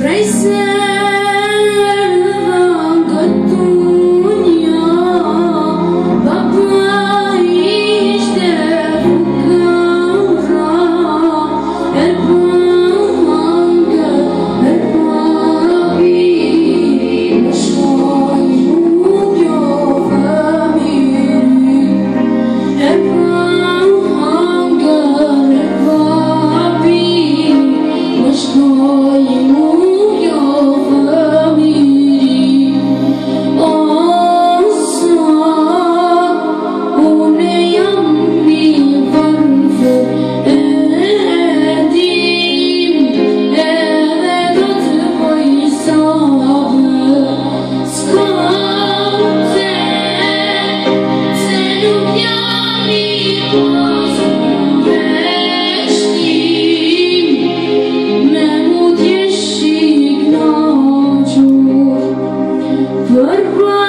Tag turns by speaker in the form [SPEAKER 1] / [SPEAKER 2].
[SPEAKER 1] Grace. good